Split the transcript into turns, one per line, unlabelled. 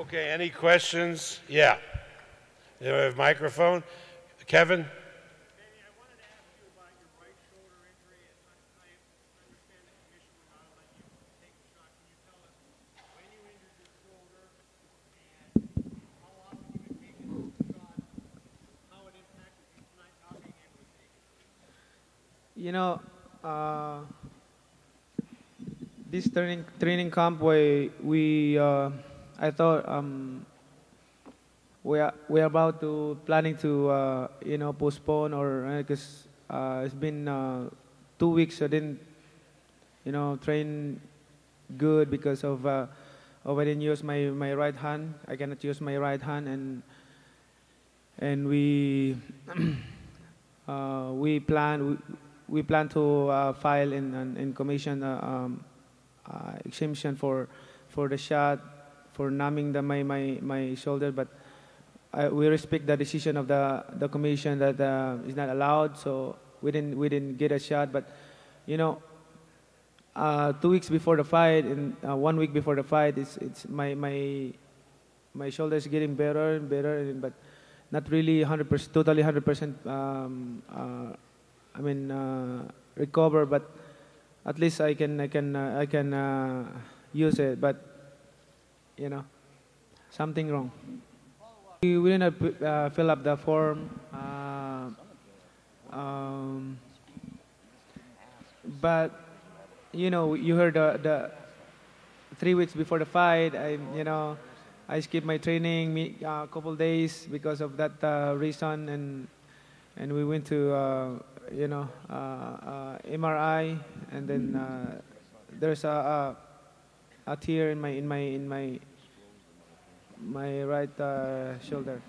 Okay, any questions? Yeah. Do we have a microphone? Kevin?
You know, uh, this training training camp where we uh, I thought um, we are we are about to planning to uh, you know postpone or because uh, it's been uh, two weeks I didn't you know train good because of uh, of I didn't use my, my right hand. I cannot use my right hand and and we uh, we plan we, we plan to uh, file in in, in commission uh, um, uh, exemption for for the shot for numbing the my my, my shoulder but I, we respect the decision of the the commission that uh, is not allowed so we didn't we didn't get a shot but you know uh, two weeks before the fight and uh, one week before the fight it's it's my my my shoulder is getting better and better and, but not really 100% totally 100% um, uh, I mean uh, recover but at least I can I can uh, I can uh, use it but you know something wrong. We, didn't uh, fill up the form uh, um, but you know you heard the, the three weeks before the fight I you know I skipped my training a uh, couple days because of that uh, reason and and we went to uh, you know uh, uh, MRI and then uh, there's a, a a tear in my in my in my my right uh, shoulder